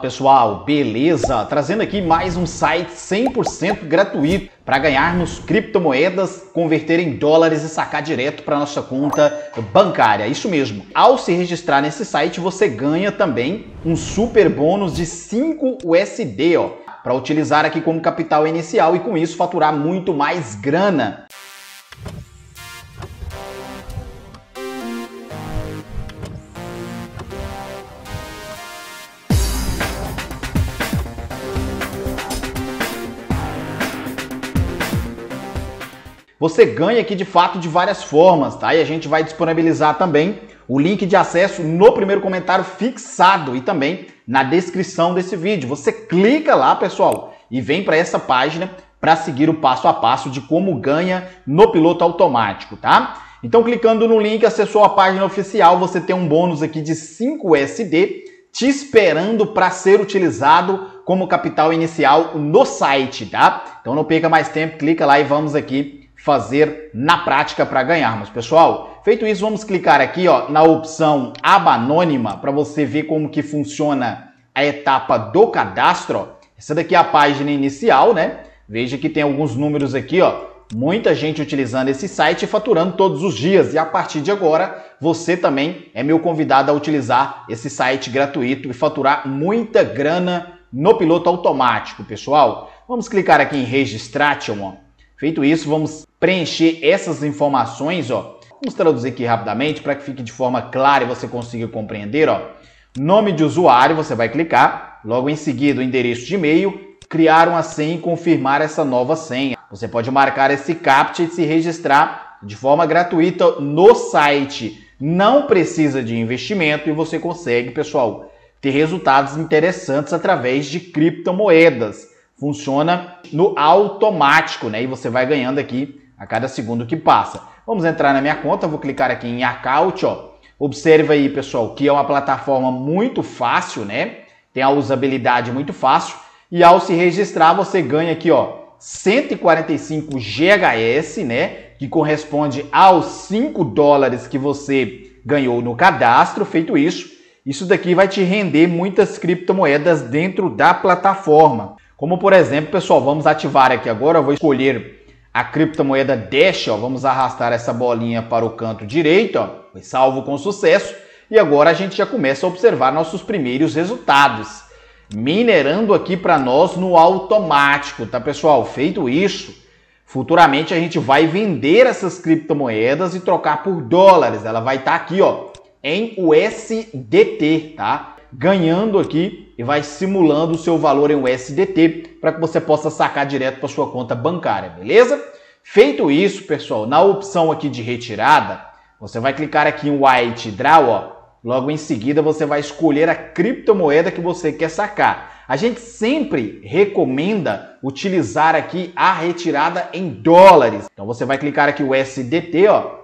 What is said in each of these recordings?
Pessoal, beleza? Trazendo aqui mais um site 100% gratuito para ganharmos criptomoedas, converter em dólares e sacar direto para nossa conta bancária. Isso mesmo. Ao se registrar nesse site, você ganha também um super bônus de 5 USD, ó, para utilizar aqui como capital inicial e com isso faturar muito mais grana. Você ganha aqui de fato de várias formas, tá? E a gente vai disponibilizar também o link de acesso no primeiro comentário fixado e também na descrição desse vídeo. Você clica lá, pessoal, e vem para essa página para seguir o passo a passo de como ganha no piloto automático, tá? Então, clicando no link, acessou a página oficial, você tem um bônus aqui de 5 SD te esperando para ser utilizado como capital inicial no site, tá? Então não perca mais tempo, clica lá e vamos aqui fazer na prática para ganharmos. Pessoal, feito isso, vamos clicar aqui ó, na opção aba anônima para você ver como que funciona a etapa do cadastro. Essa daqui é a página inicial, né? Veja que tem alguns números aqui, ó. Muita gente utilizando esse site e faturando todos os dias. E a partir de agora, você também é meu convidado a utilizar esse site gratuito e faturar muita grana no piloto automático, pessoal. Vamos clicar aqui em Registration. Feito isso, vamos preencher essas informações, ó. Vamos traduzir aqui rapidamente para que fique de forma clara e você consiga compreender, ó. Nome de usuário, você vai clicar, logo em seguida o endereço de e-mail, criar uma senha e confirmar essa nova senha. Você pode marcar esse CAPTCHA e se registrar de forma gratuita no site. Não precisa de investimento e você consegue, pessoal, ter resultados interessantes através de criptomoedas funciona no automático, né? E você vai ganhando aqui a cada segundo que passa. Vamos entrar na minha conta, vou clicar aqui em Account, ó. Observa aí, pessoal, que é uma plataforma muito fácil, né? Tem a usabilidade muito fácil. E ao se registrar, você ganha aqui, ó, 145 GHS, né? Que corresponde aos 5 dólares que você ganhou no cadastro. Feito isso, isso daqui vai te render muitas criptomoedas dentro da plataforma. Como por exemplo, pessoal, vamos ativar aqui agora, eu vou escolher a criptomoeda Dash, ó, vamos arrastar essa bolinha para o canto direito, ó, foi salvo com sucesso, e agora a gente já começa a observar nossos primeiros resultados. Minerando aqui para nós no automático, tá pessoal? Feito isso, futuramente a gente vai vender essas criptomoedas e trocar por dólares. Ela vai estar tá aqui, ó, em USDT, tá? Ganhando aqui e vai simulando o seu valor em USDT para que você possa sacar direto para sua conta bancária, beleza? Feito isso, pessoal, na opção aqui de retirada, você vai clicar aqui em White Draw, ó. Logo em seguida, você vai escolher a criptomoeda que você quer sacar. A gente sempre recomenda utilizar aqui a retirada em dólares. Então você vai clicar aqui o USDT, ó.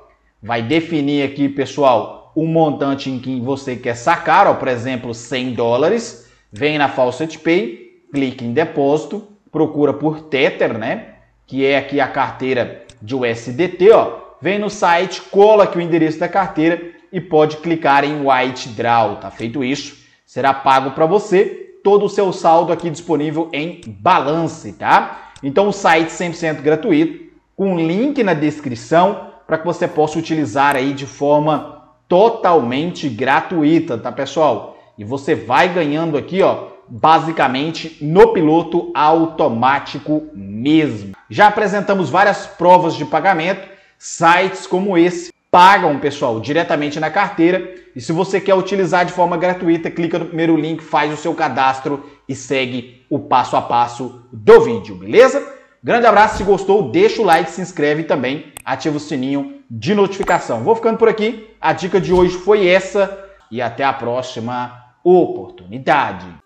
Vai definir aqui, pessoal, o montante em que você quer sacar, ó, por exemplo, 100 dólares, vem na Faucet Pay, clique em depósito, procura por Tether, né? Que é aqui a carteira de USDT, ó. Vem no site, cola aqui o endereço da carteira e pode clicar em White Draw, tá feito isso? Será pago para você todo o seu saldo aqui disponível em balance, tá? Então o site 100% gratuito, com link na descrição para que você possa utilizar aí de forma totalmente gratuita, tá pessoal? E você vai ganhando aqui, ó, basicamente no piloto automático mesmo. Já apresentamos várias provas de pagamento, sites como esse pagam, pessoal, diretamente na carteira. E se você quer utilizar de forma gratuita, clica no primeiro link, faz o seu cadastro e segue o passo a passo do vídeo, beleza? Grande abraço, se gostou, deixa o like, se inscreve também ativa o sininho de notificação. Vou ficando por aqui. A dica de hoje foi essa e até a próxima oportunidade.